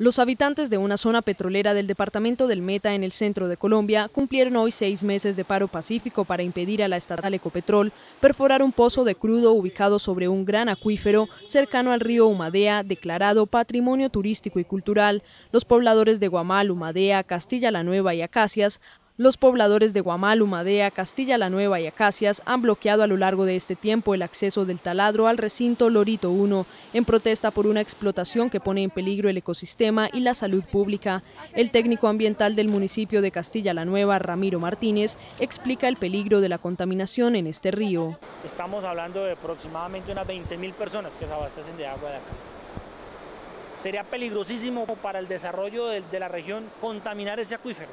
Los habitantes de una zona petrolera del departamento del Meta en el centro de Colombia cumplieron hoy seis meses de paro pacífico para impedir a la estatal Ecopetrol perforar un pozo de crudo ubicado sobre un gran acuífero cercano al río Humadea, declarado Patrimonio Turístico y Cultural. Los pobladores de Guamal, Humadea, Castilla la Nueva y Acacias los pobladores de Guamal, Humadea, Castilla la Nueva y Acacias han bloqueado a lo largo de este tiempo el acceso del taladro al recinto Lorito 1 en protesta por una explotación que pone en peligro el ecosistema y la salud pública. El técnico ambiental del municipio de Castilla la Nueva, Ramiro Martínez, explica el peligro de la contaminación en este río. Estamos hablando de aproximadamente unas 20.000 personas que se abastecen de agua de acá. Sería peligrosísimo para el desarrollo de, de la región contaminar ese acuífero.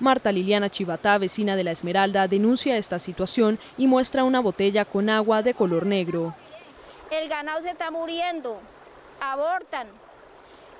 Marta Liliana Chivatá, vecina de La Esmeralda, denuncia esta situación y muestra una botella con agua de color negro. El ganado se está muriendo, abortan,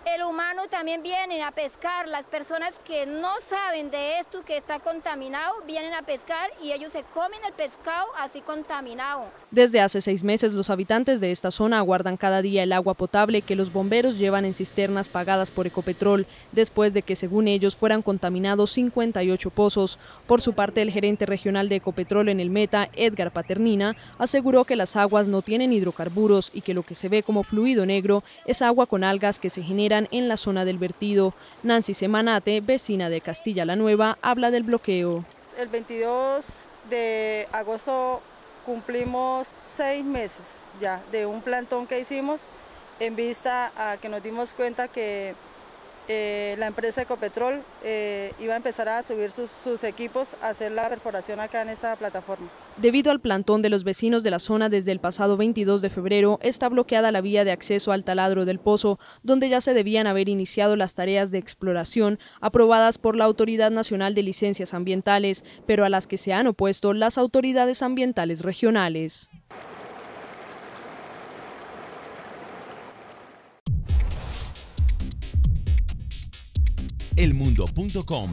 el humano también viene a pescar. Las personas que no saben de esto, que está contaminado, vienen a pescar y ellos se comen el pescado así contaminado. Desde hace seis meses, los habitantes de esta zona aguardan cada día el agua potable que los bomberos llevan en cisternas pagadas por Ecopetrol, después de que, según ellos, fueran contaminados 58 pozos. Por su parte, el gerente regional de Ecopetrol en el Meta, Edgar Paternina, aseguró que las aguas no tienen hidrocarburos y que lo que se ve como fluido negro es agua con algas que se generan en la zona del vertido. Nancy Semanate, vecina de Castilla la Nueva, habla del bloqueo. El 22 de agosto cumplimos seis meses ya de un plantón que hicimos en vista a que nos dimos cuenta que eh, la empresa Ecopetrol eh, iba a empezar a subir sus, sus, equipos a hacer la perforación acá en esta plataforma. Debido al plantón de los vecinos de la zona desde el pasado 22 de febrero, está bloqueada la vía de acceso al taladro del pozo, donde ya se debían haber iniciado las tareas de exploración aprobadas por la Autoridad Nacional de Licencias Ambientales, pero a las que se han opuesto las autoridades ambientales regionales. elmundo.com